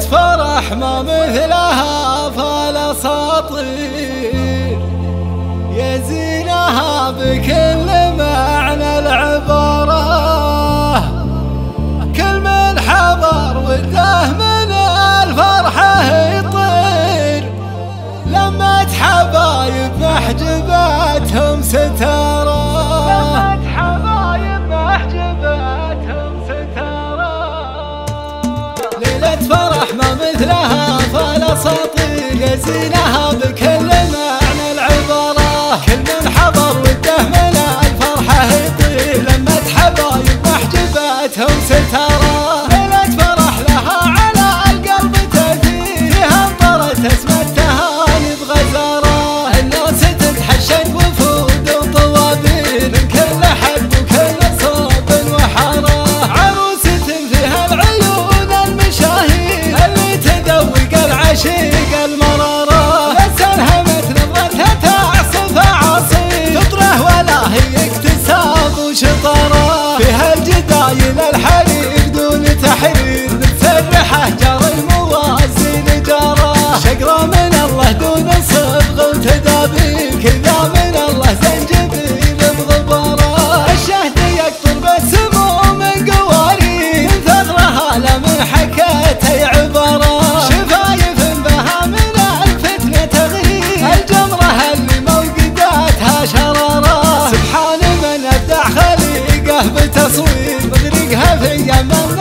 ليلة فرح ما مثلها فالأساطير يزينها بكل معنى العبارة. كل من حضر وده من الفرحة يطير. لما حبايب محجباتهم ستارة. لما حبايب ليلة فرح 아. 아. شطرة فيها الجدايل الحلوة تصوير تصويب غريقها يا يمامنا